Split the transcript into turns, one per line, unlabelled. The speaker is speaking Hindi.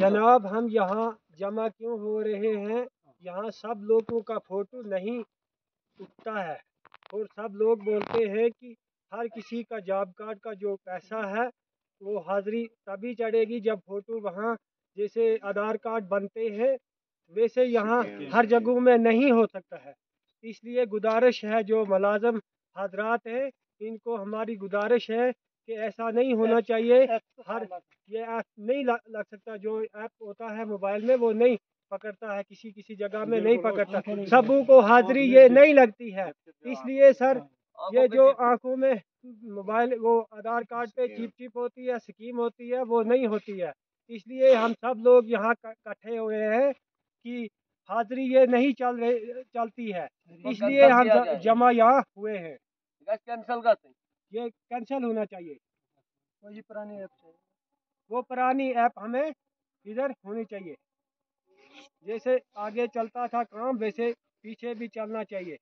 जनाब हम यहाँ जमा क्यों हो रहे हैं? यहाँ सब लोगों का फ़ोटो नहीं उठता है और सब लोग बोलते हैं कि हर किसी का जॉब कार्ड का जो पैसा है वो हाज़िरी तभी चढ़ेगी जब फ़ोटो वहाँ जैसे आधार कार्ड बनते हैं वैसे यहाँ हर जगहों में नहीं हो सकता है। इसलिए गुजारिश है जो मुलाजम हजरात हैं इनको हमारी गुजारिश है कि ऐसा नहीं होना चाहिए हर ये ऐप नहीं लग सकता जो ऐप होता है मोबाइल में वो नहीं पकड़ता है किसी किसी जगह में नहीं पकड़ता। सबों को हाजिरी ये नहीं लगती है। इसलिए सर ये जो आँखों में मोबाइल वो आधार कार्ड पे चिप चिप होती है स्कीम होती है वो नहीं होती है। इसलिए हम सब लोग यहाँ इकट्ठे हुए हैं कि हाजिरी ये नहीं चल रही चलती है। इसलिए हम जमा यहाँ हुए हैं। कैंसिल करते ये कैंसिल होना चाहिए। वही पुरानी ऐप वो पुरानी ऐप हमें इधर होनी चाहिए। जैसे आगे चलता था काम, वैसे पीछे भी चलना चाहिए।